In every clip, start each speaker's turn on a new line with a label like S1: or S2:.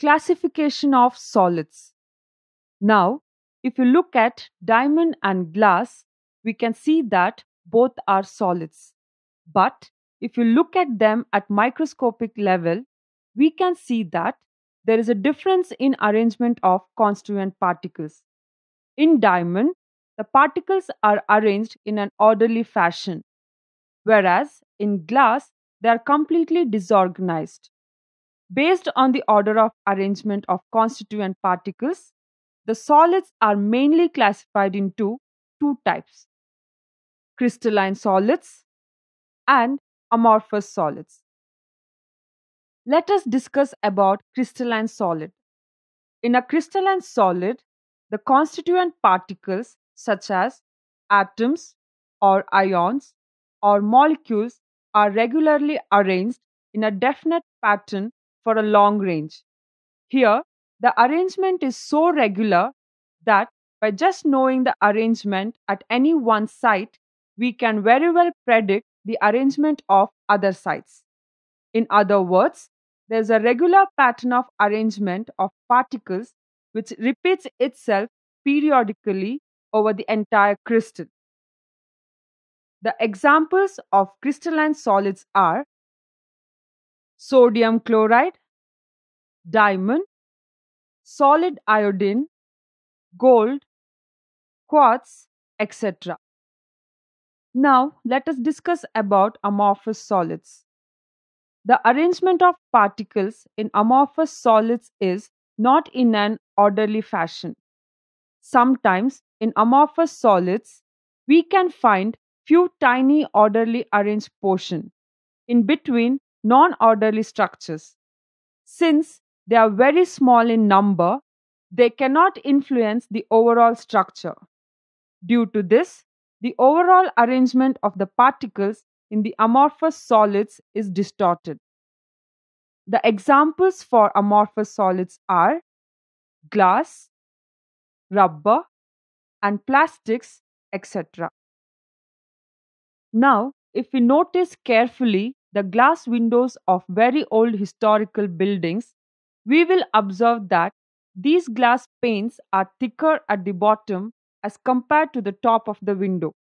S1: Classification of solids. Now, if you look at diamond and glass, we can see that both are solids. But if you look at them at microscopic level, we can see that there is a difference in arrangement of constituent particles. In diamond, the particles are arranged in an orderly fashion, whereas in glass, they are completely disorganized. Based on the order of arrangement of constituent particles, the solids are mainly classified into two types crystalline solids and amorphous solids. Let us discuss about crystalline solid. In a crystalline solid, the constituent particles such as atoms or ions or molecules are regularly arranged in a definite pattern for a long range. Here, the arrangement is so regular that by just knowing the arrangement at any one site, we can very well predict the arrangement of other sites. In other words, there is a regular pattern of arrangement of particles which repeats itself periodically over the entire crystal. The examples of crystalline solids are sodium chloride, diamond, solid iodine, gold, quartz, etc. Now let us discuss about amorphous solids. The arrangement of particles in amorphous solids is not in an orderly fashion. Sometimes in amorphous solids, we can find few tiny orderly arranged portions in between non-orderly structures. Since they are very small in number, they cannot influence the overall structure. Due to this, the overall arrangement of the particles in the amorphous solids is distorted. The examples for amorphous solids are glass, rubber, and plastics, etc. Now, if we notice carefully the glass windows of very old historical buildings, we will observe that these glass panes are thicker at the bottom as compared to the top of the window.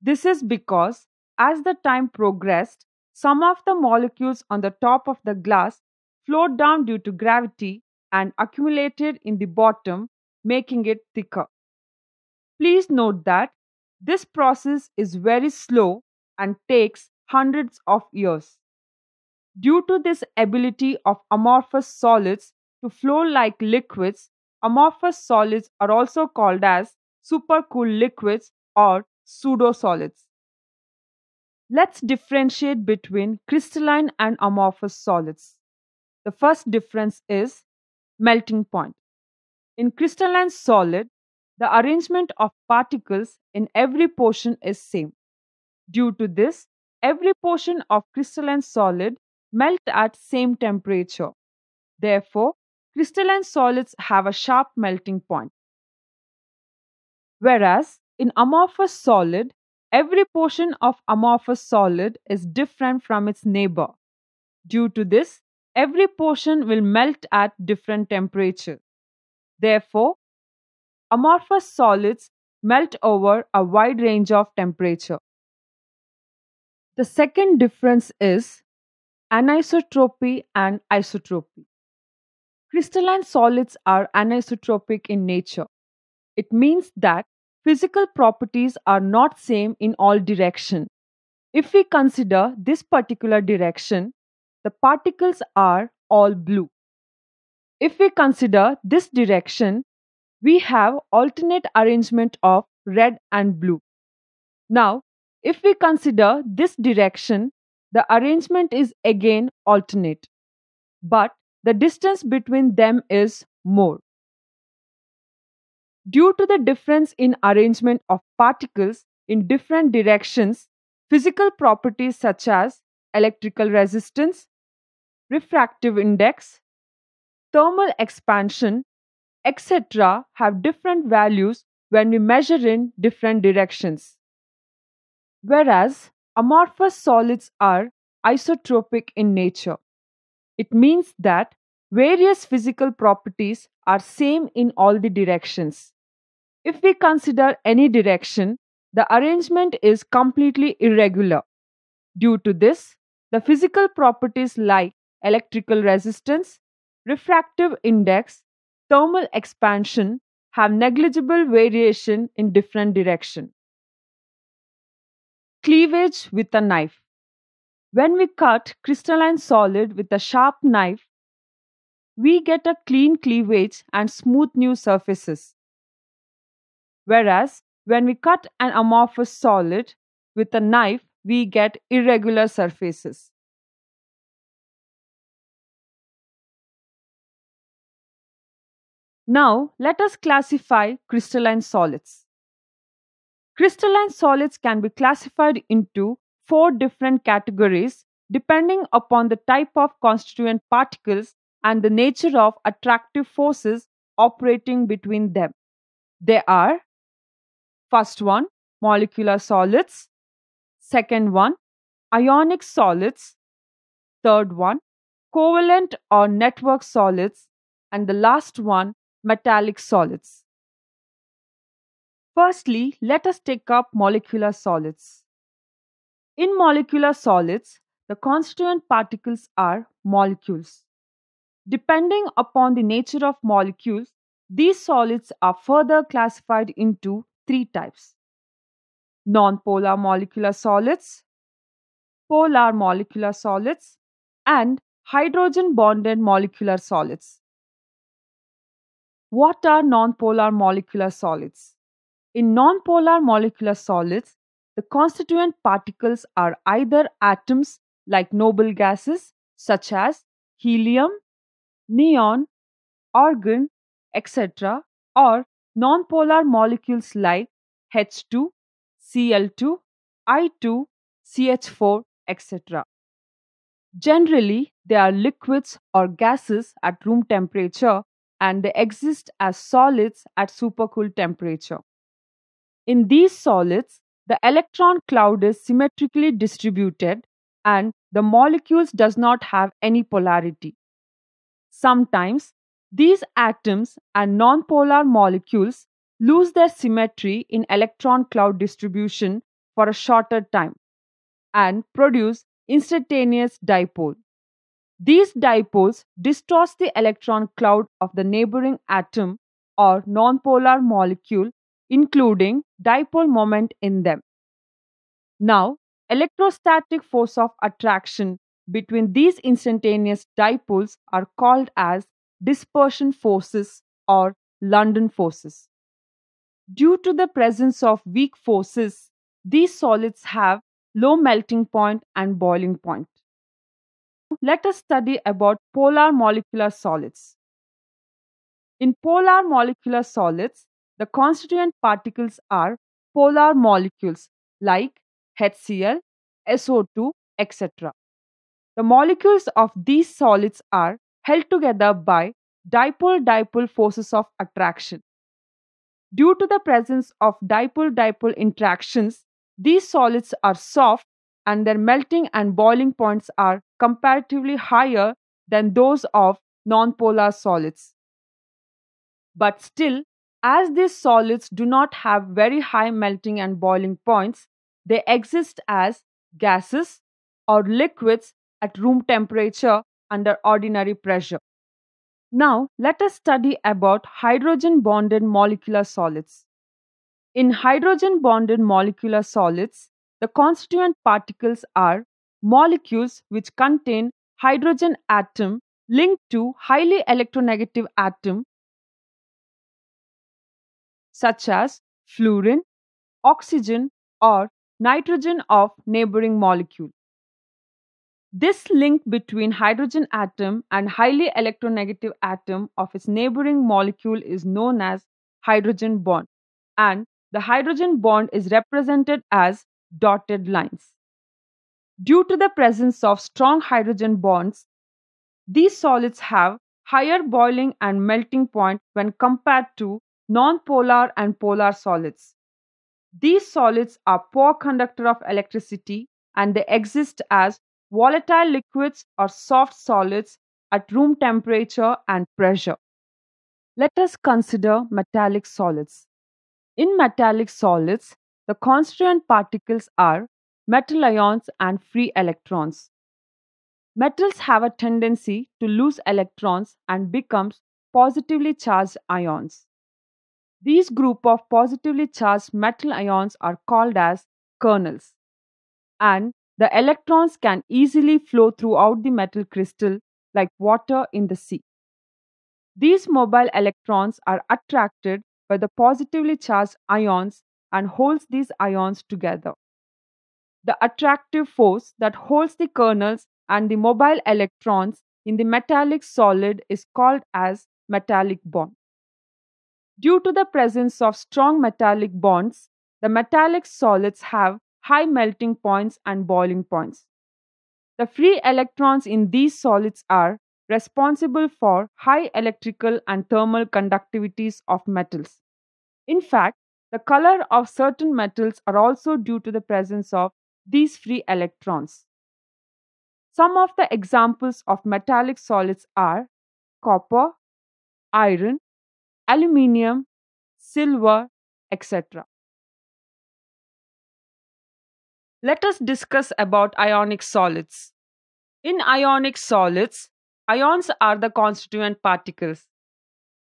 S1: This is because as the time progressed, some of the molecules on the top of the glass flowed down due to gravity and accumulated in the bottom, making it thicker. Please note that this process is very slow and takes hundreds of years. Due to this ability of amorphous solids to flow like liquids, amorphous solids are also called as supercooled liquids or pseudosolids. Let's differentiate between crystalline and amorphous solids. The first difference is melting point. In crystalline solid, the arrangement of particles in every portion is same. Due to this, every portion of crystalline solid melt at same temperature. Therefore, crystalline solids have a sharp melting point. Whereas in amorphous solid, every portion of amorphous solid is different from its neighbor. Due to this, every portion will melt at different temperature. Therefore, amorphous solids melt over a wide range of temperature. The second difference is anisotropy and isotropy. Crystalline solids are anisotropic in nature. It means that physical properties are not same in all direction. If we consider this particular direction, the particles are all blue. If we consider this direction, we have alternate arrangement of red and blue. Now, if we consider this direction, the arrangement is again alternate, but the distance between them is more. Due to the difference in arrangement of particles in different directions, physical properties such as electrical resistance, refractive index, thermal expansion, etc. have different values when we measure in different directions. Whereas amorphous solids are isotropic in nature. It means that various physical properties are same in all the directions. If we consider any direction, the arrangement is completely irregular. Due to this, the physical properties like electrical resistance, refractive index, thermal expansion have negligible variation in different direction. Cleavage with a knife. When we cut crystalline solid with a sharp knife, we get a clean cleavage and smooth new surfaces. Whereas when we cut an amorphous solid with a knife, we get irregular surfaces. Now, let us classify crystalline solids. Crystalline solids can be classified into four different categories depending upon the type of constituent particles and the nature of attractive forces operating between them. They are first one, molecular solids, second one, ionic solids, third one, covalent or network solids, and the last one, metallic solids. Firstly, let us take up molecular solids. In molecular solids, the constituent particles are molecules. Depending upon the nature of molecules, these solids are further classified into three types nonpolar molecular solids, polar molecular solids, and hydrogen bonded molecular solids. What are nonpolar molecular solids? In nonpolar molecular solids, the constituent particles are either atoms like noble gases such as helium, neon, argon, etc., or nonpolar molecules like H2, Cl2, I2, CH4, etc. Generally, they are liquids or gases at room temperature and they exist as solids at supercooled temperature. In these solids, the electron cloud is symmetrically distributed and the molecules does not have any polarity. Sometimes these atoms and nonpolar molecules lose their symmetry in electron cloud distribution for a shorter time and produce instantaneous dipole. These dipoles distort the electron cloud of the neighboring atom or nonpolar molecule, including dipole moment in them. Now, electrostatic force of attraction between these instantaneous dipoles are called as dispersion forces or London forces. Due to the presence of weak forces, these solids have low melting point and boiling point let us study about polar molecular solids. In polar molecular solids, the constituent particles are polar molecules like HCl, SO2, etc. The molecules of these solids are held together by dipole-dipole forces of attraction. Due to the presence of dipole-dipole interactions, these solids are soft and their melting and boiling points are comparatively higher than those of nonpolar solids. But still, as these solids do not have very high melting and boiling points, they exist as gases or liquids at room temperature under ordinary pressure. Now, let us study about hydrogen bonded molecular solids. In hydrogen bonded molecular solids, the constituent particles are molecules which contain hydrogen atom linked to highly electronegative atom such as fluorine, oxygen or nitrogen of neighboring molecule. This link between hydrogen atom and highly electronegative atom of its neighboring molecule is known as hydrogen bond and the hydrogen bond is represented as dotted lines. Due to the presence of strong hydrogen bonds, these solids have higher boiling and melting point when compared to nonpolar and polar solids. These solids are poor conductor of electricity and they exist as volatile liquids or soft solids at room temperature and pressure. Let us consider metallic solids. In metallic solids, the constituent particles are metal ions and free electrons. Metals have a tendency to lose electrons and become positively charged ions. These group of positively charged metal ions are called as kernels. And the electrons can easily flow throughout the metal crystal like water in the sea. These mobile electrons are attracted by the positively charged ions and holds these ions together. The attractive force that holds the kernels and the mobile electrons in the metallic solid is called as metallic bond. Due to the presence of strong metallic bonds, the metallic solids have high melting points and boiling points. The free electrons in these solids are responsible for high electrical and thermal conductivities of metals. In fact, the color of certain metals are also due to the presence of these free electrons. Some of the examples of metallic solids are copper, iron, aluminium, silver, etc. Let us discuss about ionic solids. In ionic solids, ions are the constituent particles.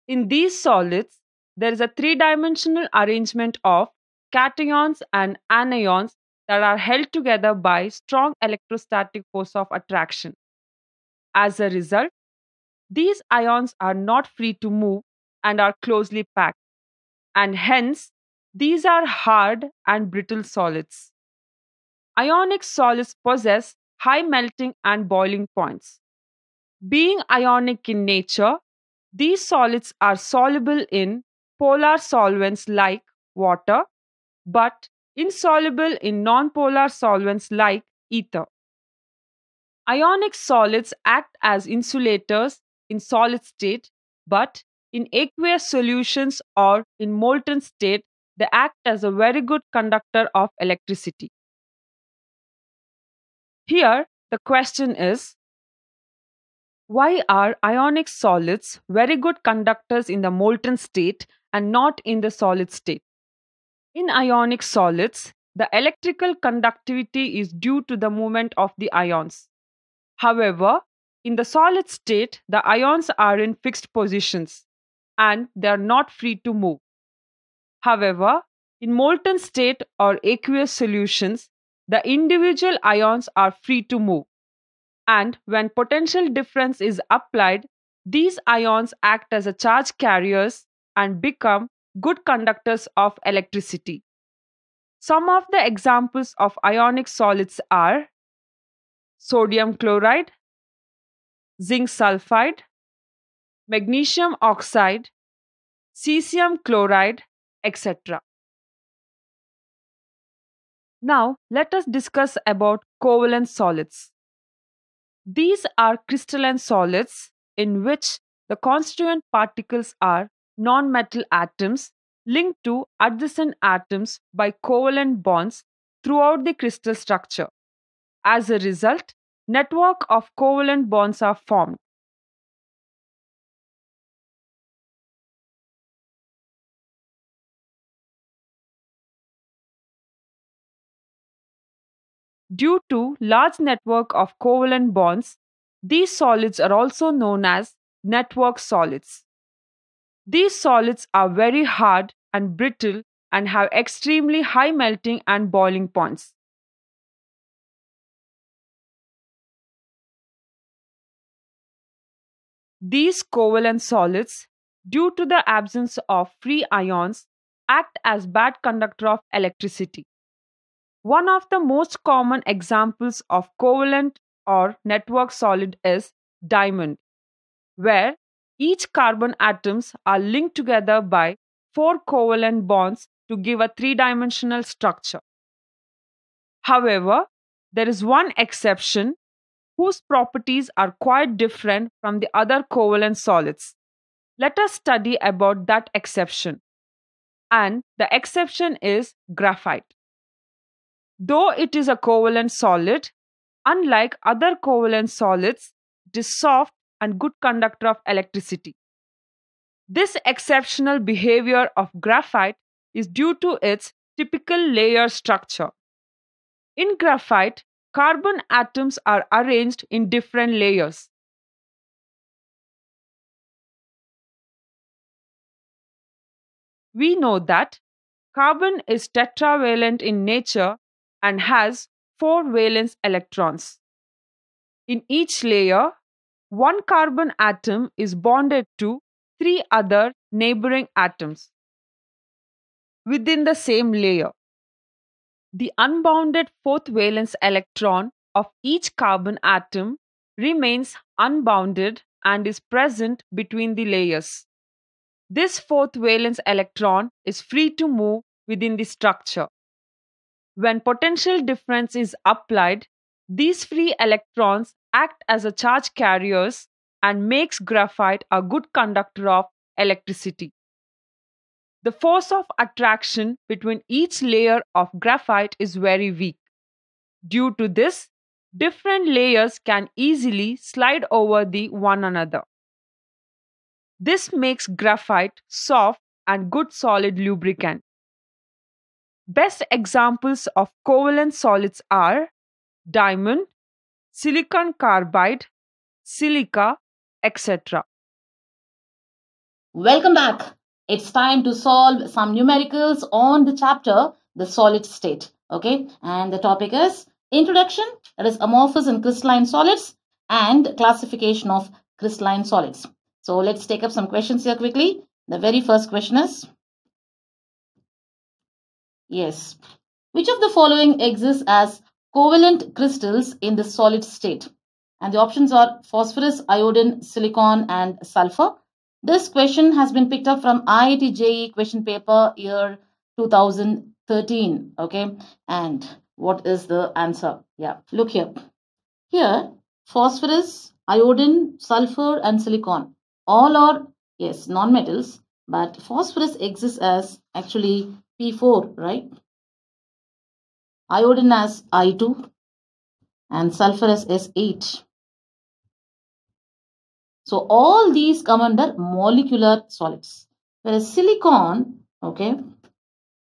S1: In these solids, there is a three dimensional arrangement of cations and anions that are held together by strong electrostatic force of attraction. As a result, these ions are not free to move and are closely packed, and hence these are hard and brittle solids. Ionic solids possess high melting and boiling points. Being ionic in nature, these solids are soluble in polar solvents like water, but insoluble in nonpolar solvents like ether. Ionic solids act as insulators in solid state, but in aqueous solutions or in molten state, they act as a very good conductor of electricity. Here, the question is why are ionic solids very good conductors in the molten state and not in the solid state? In ionic solids, the electrical conductivity is due to the movement of the ions. However, in the solid state, the ions are in fixed positions and they are not free to move. However, in molten state or aqueous solutions, the individual ions are free to move. And when potential difference is applied, these ions act as charge carriers and become good conductors of electricity. Some of the examples of ionic solids are sodium chloride, zinc sulfide, magnesium oxide, cesium chloride, etc. Now, let us discuss about covalent solids. These are crystalline solids in which the constituent particles are non-metal atoms linked to adjacent atoms by covalent bonds throughout the crystal structure. As a result, network of covalent bonds are formed. Due to large network of covalent bonds, these solids are also known as network solids. These solids are very hard and brittle and have extremely high melting and boiling points. These covalent solids, due to the absence of free ions, act as bad conductor of electricity. One of the most common examples of covalent or network solid is diamond, where each carbon atoms are linked together by four covalent bonds to give a three-dimensional structure. However, there is one exception whose properties are quite different from the other covalent solids. Let us study about that exception. And the exception is graphite. Though it is a covalent solid, unlike other covalent solids, it is soft and good conductor of electricity. This exceptional behavior of graphite is due to its typical layer structure. In graphite, carbon atoms are arranged in different layers. We know that carbon is tetravalent in nature and has four valence electrons. In each layer, one carbon atom is bonded to three other neighboring atoms within the same layer. The unbounded fourth valence electron of each carbon atom remains unbounded and is present between the layers. This fourth valence electron is free to move within the structure. When potential difference is applied, these free electrons act as a charge carriers and makes graphite a good conductor of electricity. The force of attraction between each layer of graphite is very weak. Due to this, different layers can easily slide over the one another. This makes graphite soft and good solid lubricant. Best examples of covalent solids are diamond, silicon carbide, silica, etc.
S2: Welcome back. It's time to solve some numericals on the chapter, the solid state. Okay, and the topic is introduction, that is amorphous and crystalline solids, and classification of crystalline solids. So let's take up some questions here quickly. The very first question is Yes. Which of the following exists as covalent crystals in the solid state? And the options are phosphorus, iodine, silicon, and sulfur. This question has been picked up from IIT JEE question paper year 2013. Okay. And what is the answer? Yeah. Look here. Here, phosphorus, iodine, sulfur, and silicon all are, yes, non-metals. But phosphorus exists as actually P4, right? Iodine as I2 and sulfur as S8. So all these come under molecular solids. Whereas silicon, okay,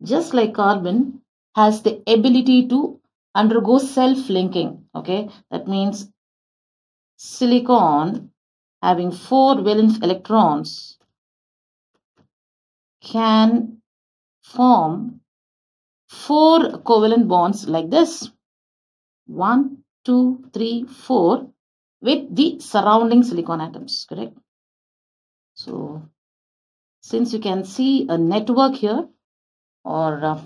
S2: just like carbon, has the ability to undergo self-linking. Okay, that means silicon having four valence electrons can form four covalent bonds like this. One, two, three, four with the surrounding silicon atoms, correct? So, since you can see a network here or uh,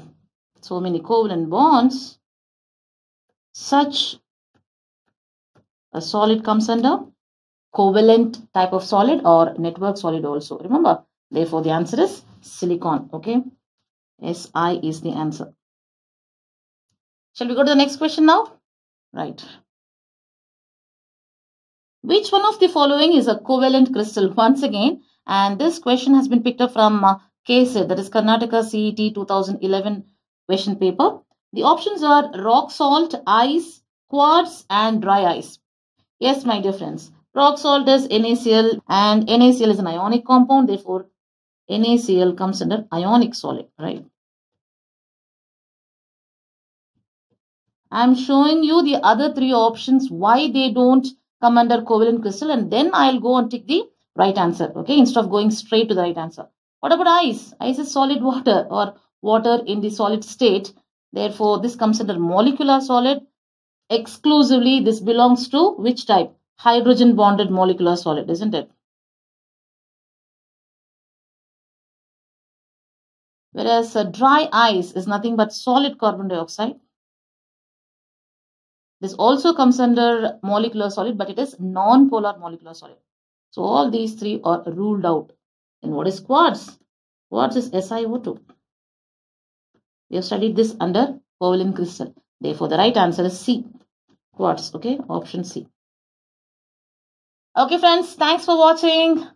S2: so many covalent bonds, such a solid comes under covalent type of solid or network solid also. Remember, therefore the answer is silicon, okay? Si is the answer. Shall we go to the next question now? Right. Which one of the following is a covalent crystal? Once again, and this question has been picked up from uh, KCET, that is Karnataka CET 2011 question paper. The options are rock salt, ice, quartz, and dry ice. Yes, my dear friends, rock salt is NaCl, and NaCl is an ionic compound, therefore NaCl comes under ionic solid, right? I'm showing you the other three options, why they don't come under covalent crystal, and then I'll go and take the right answer, okay, instead of going straight to the right answer. What about ice? Ice is solid water or water in the solid state. Therefore, this comes under molecular solid. Exclusively, this belongs to which type? Hydrogen bonded molecular solid, isn't it? Whereas dry ice is nothing but solid carbon dioxide. This also comes under molecular solid, but it is non-polar molecular solid. So all these three are ruled out. And what is quartz? Quartz is SiO2. We have studied this under covalent crystal. Therefore, the right answer is C. Quartz. Okay, option C. Okay, friends, thanks for watching.